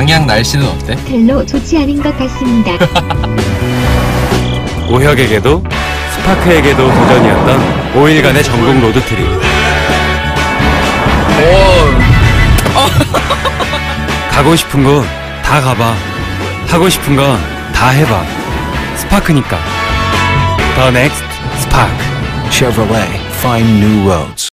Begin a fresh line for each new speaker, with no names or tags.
양양 날씨는 어때?
별로 좋지 않은 것 같습니다.
오혁에게도 스파크에게도 도전이었던 5일간의 전국 road trip. 가고 싶은 곳 다 가봐. 하고 싶은 건 다 해봐. 스파크니까. The next Spark.
Chevrolet, find new roads.